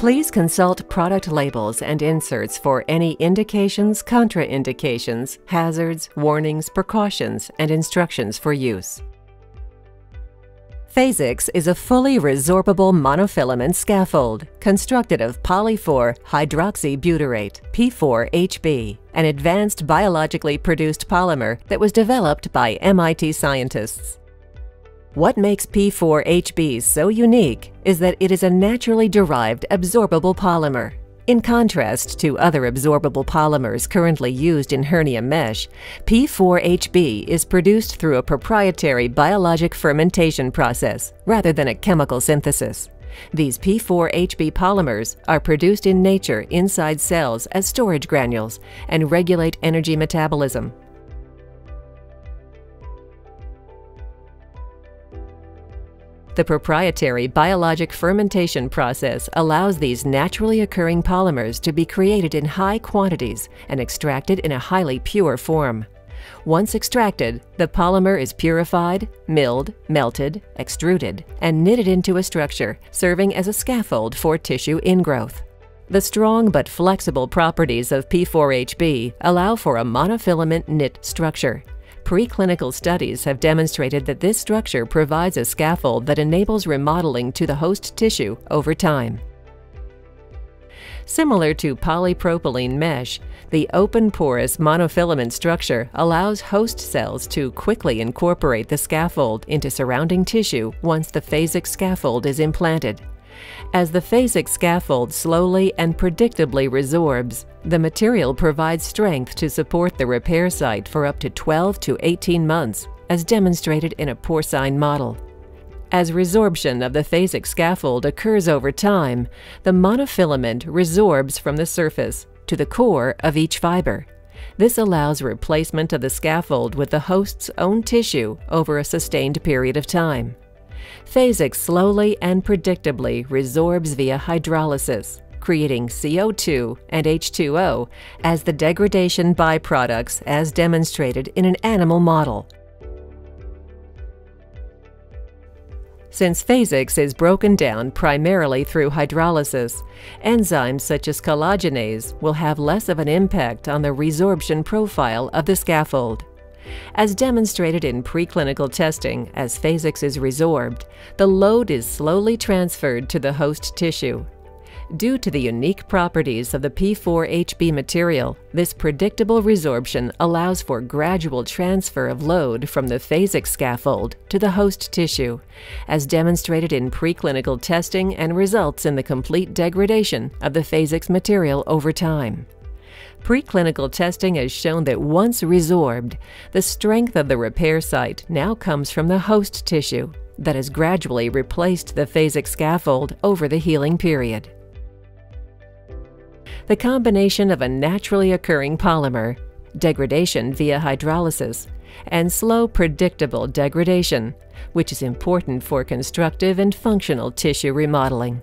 Please consult product labels and inserts for any indications, contraindications, hazards, warnings, precautions, and instructions for use. Phasix is a fully resorbable monofilament scaffold constructed of poly-4 hydroxybutyrate, P4HB, an advanced biologically produced polymer that was developed by MIT scientists. What makes P4HB so unique is that it is a naturally derived absorbable polymer in contrast to other absorbable polymers currently used in hernia mesh, P4HB is produced through a proprietary biologic fermentation process rather than a chemical synthesis. These P4HB polymers are produced in nature inside cells as storage granules and regulate energy metabolism, The proprietary biologic fermentation process allows these naturally occurring polymers to be created in high quantities and extracted in a highly pure form. Once extracted, the polymer is purified, milled, melted, extruded, and knitted into a structure, serving as a scaffold for tissue ingrowth. The strong but flexible properties of P4HB allow for a monofilament knit structure, Preclinical studies have demonstrated that this structure provides a scaffold that enables remodeling to the host tissue over time. Similar to polypropylene mesh, the open porous monofilament structure allows host cells to quickly incorporate the scaffold into surrounding tissue once the Phasix scaffold is implanted. As the Phasix scaffold slowly and predictably resorbs, the material provides strength to support the repair site for up to 12 to 18 months, as demonstrated in a porcine model. As resorption of the Phasix scaffold occurs over time, the monofilament resorbs from the surface to the core of each fiber. This allows replacement of the scaffold with the host's own tissue over a sustained period of time. Phasix slowly and predictably resorbs via hydrolysis, creating CO2 and H2O as the degradation byproducts as demonstrated in an animal model. Since Phasix is broken down primarily through hydrolysis, enzymes such as collagenase will have less of an impact on the resorption profile of the scaffold. As demonstrated in preclinical testing, as Phasix is resorbed, the load is slowly transferred to the host tissue. Due to the unique properties of the P4HB material, this predictable resorption allows for gradual transfer of load from the Phasix scaffold to the host tissue, as demonstrated in preclinical testing and results in the complete degradation of the phasix material over time. Preclinical testing has shown that once resorbed, the strength of the repair site now comes from the host tissue that has gradually replaced the Phasix scaffold over the healing period. The combination of a naturally occurring polymer, degradation via hydrolysis, and slow, predictable degradation, which is important for constructive and functional tissue remodeling.